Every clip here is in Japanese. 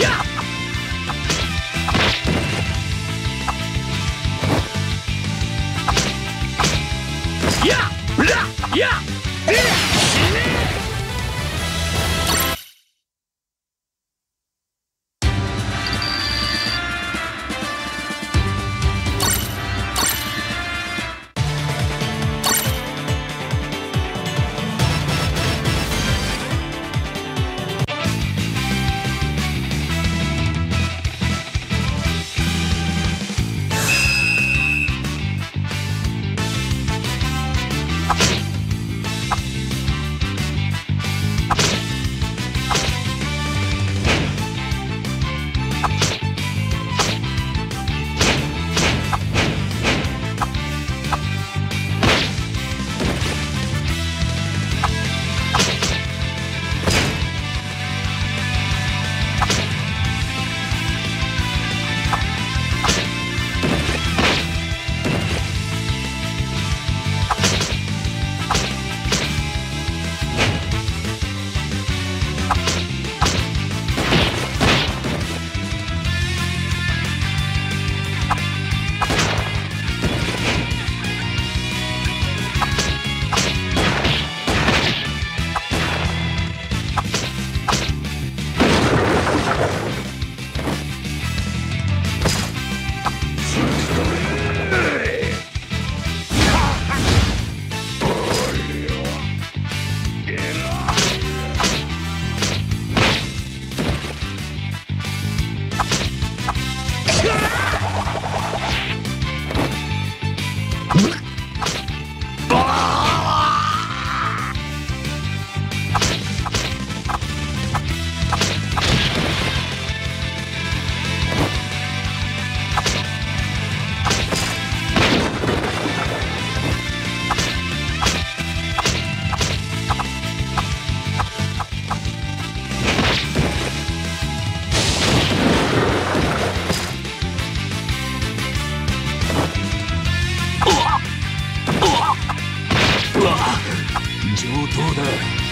Yeah! 相当的。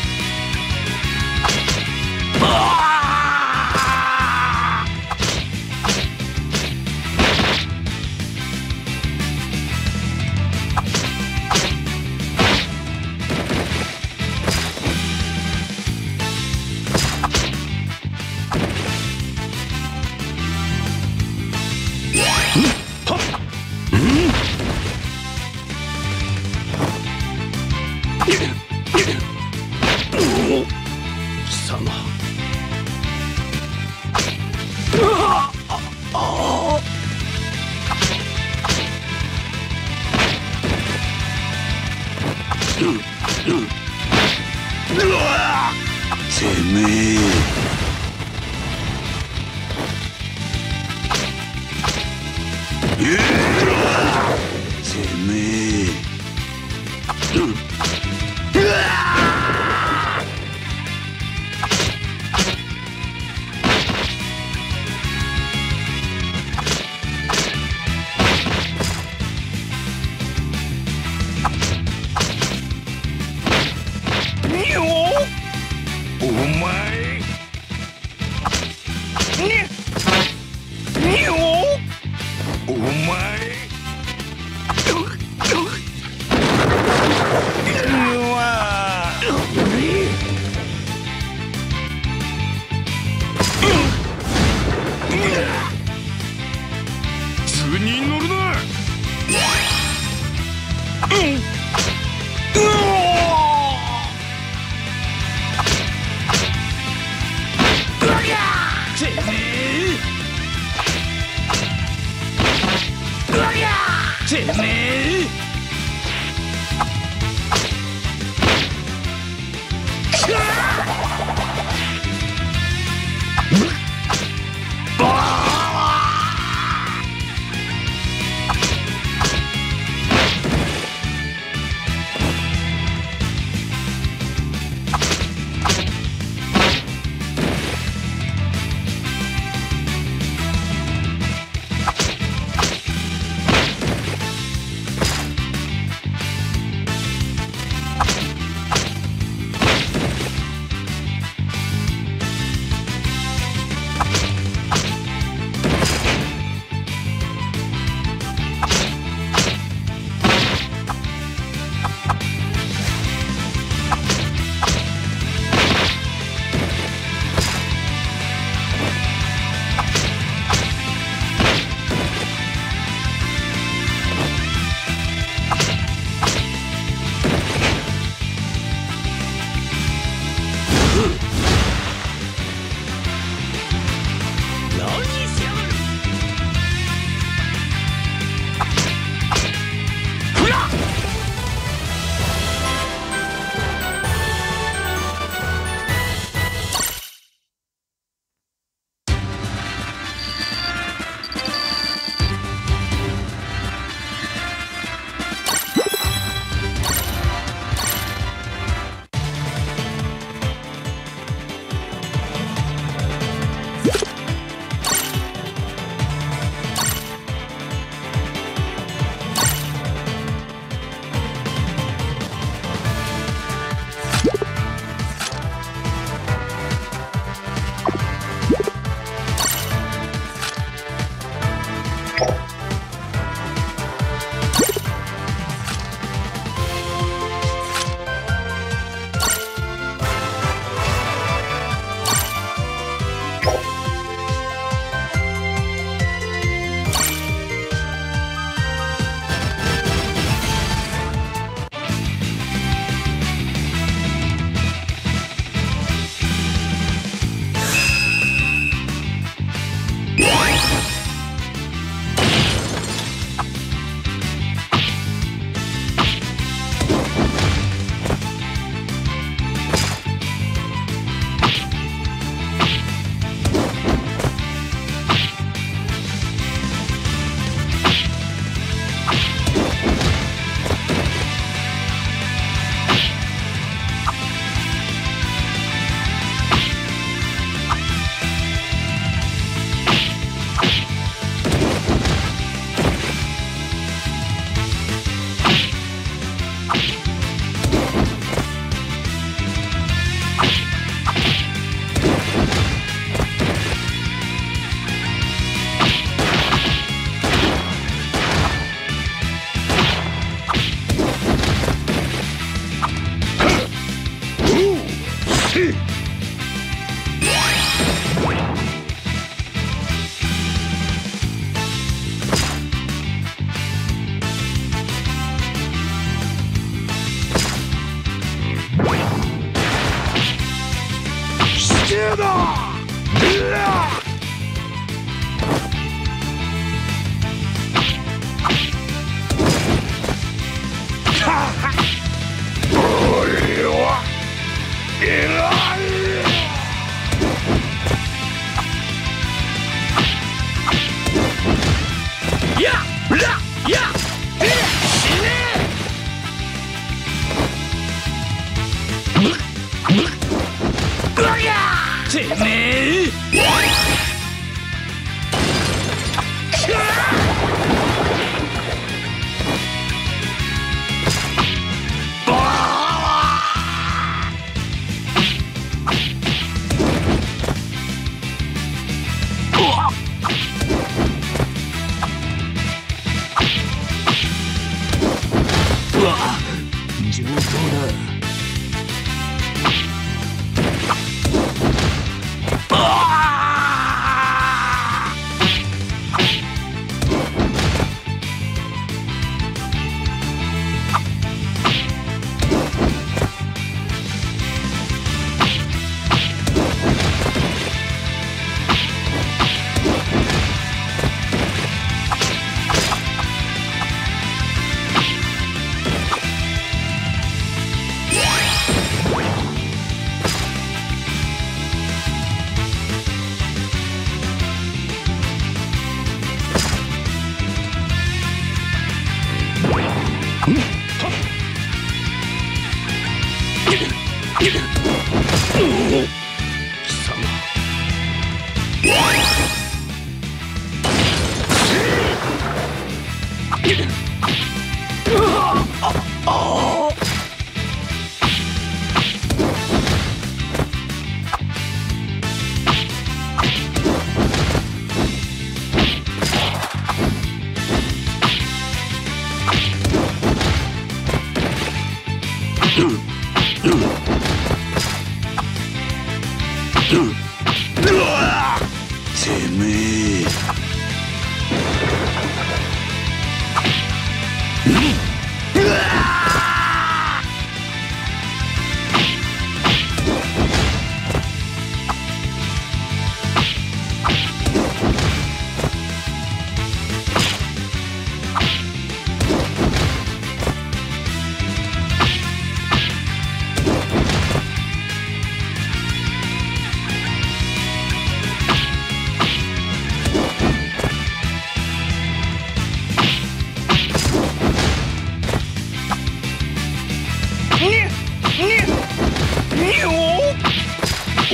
Oh, my. てめえ。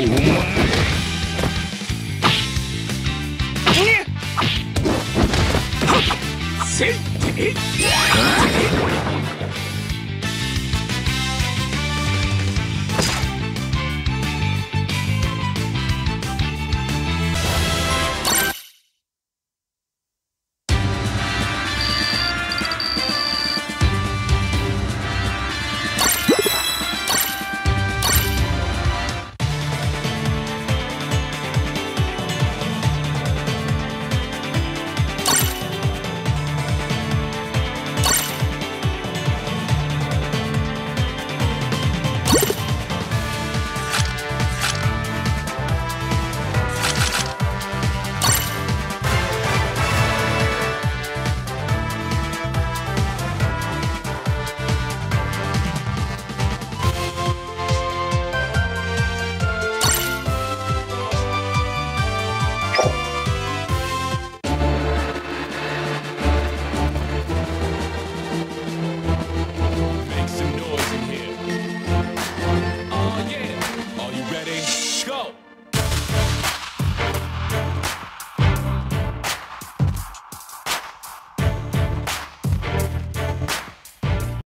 无悔